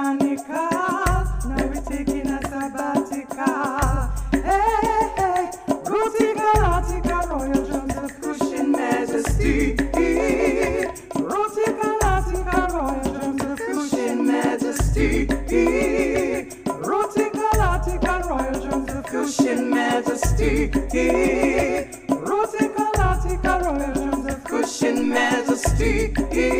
botanical. Now we're taking a sabbatical. Hey, hey, Royal Drums of Kush in Majesty. Royal Drums of Kush in Majesty. Royal Drums of Kush in Majesty. Royal Drums of Kush in Majesty.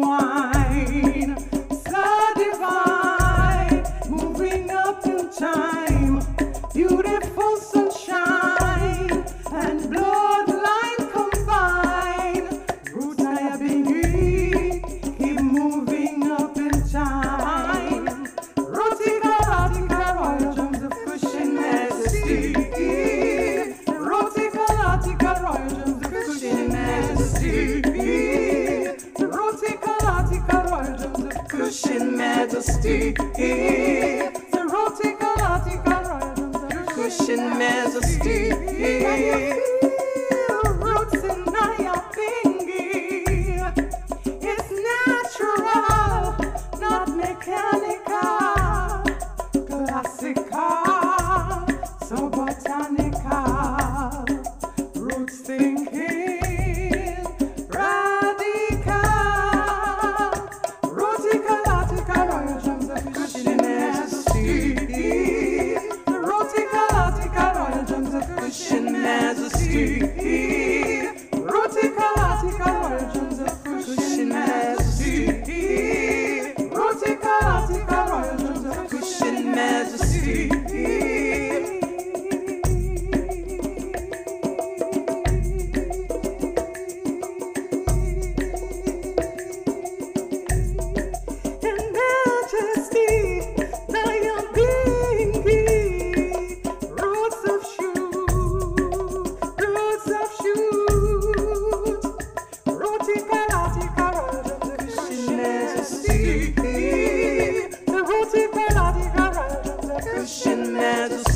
wine. So divine, moving up in time. Beautiful sunshine and bloodline combine. Root Nyabinghi keep moving up in time. Rotica, rotica, royal drums royal drums. Roots in It's natural, not mechanical. Classical, so botanical. Roots thinking.